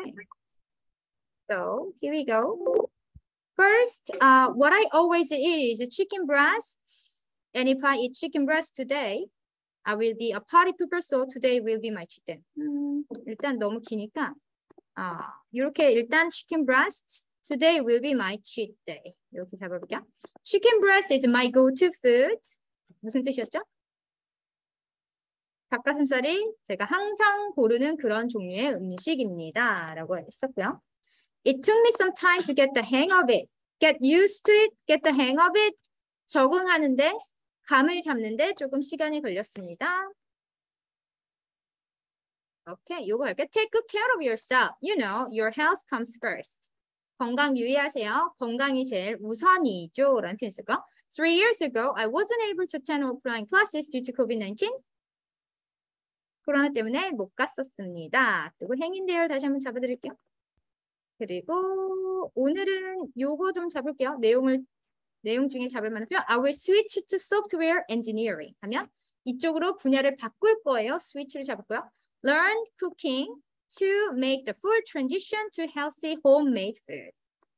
Okay. So here we go. First, uh, what I always eat is chicken breast. And if I eat chicken breast today, I will be a party pooper, so today will be my cheat day. 음, 일단 너무 기니까 아, 이렇게 일단 chicken breast, today will be my cheat day. 이렇게 잡아볼게요. Chicken breast is my go-to food. 무슨 뜻이었죠? 닭가슴살이 제가 항상 고르는 그런 종류의 음식입니다. 라고 했었고요. It took me some time to get the hang of it. Get used to it, get the hang of it. 적응하는데, 감을 잡는데 조금 시간이 걸렸습니다. 오케이, 요거 할게. Take good care of yourself. You know, your health comes first. 건강 유의하세요. 건강이 제일 우선이죠. 라는 표현 쓸까? Three years ago, I wasn't able to attend offline classes due to COVID-19. 코로나 때문에 못 갔었습니다. 그리고 행인 대열 다시 한번 잡아드릴게요. 그리고 오늘은 요거 좀 잡을게요. 내용을 내용 중에 잡을 만한 표현. I will switch to software engineering 하면 이쪽으로 분야를 바꿀 거예요. switch를 잡을고요. Learn cooking to make the full transition to healthy homemade food.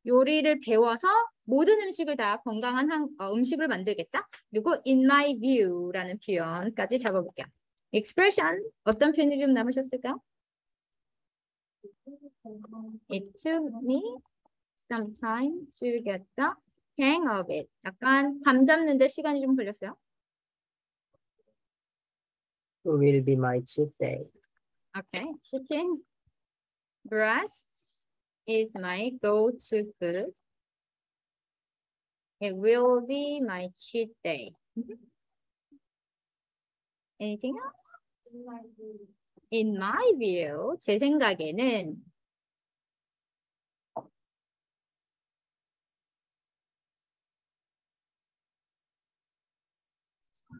요리를 배워서 모든 음식을 다 건강한 한, 어, 음식을 만들겠다. 그리고 in my view라는 표현까지 잡아볼게요. Expression 어떤 표현이 좀 남으셨을까요? It took me some time to get the hang of it. 약간 감 잡는데 시간이 좀 걸렸어요. will be my cheat day. Okay, chicken breast is my go-to food. It will be my cheat day. Anything else? In my view, 제 생각에는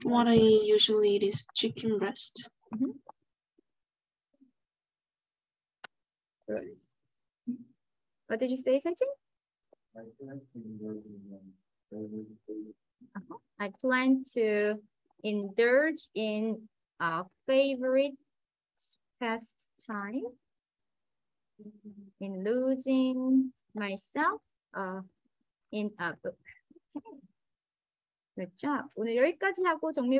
What I usually eat is chicken breast. what did you say, Sensei? I plan to indulge in a favorite pastime in losing myself uh, in a book. Okay. Good job. 오늘 여기까지 하고 정리해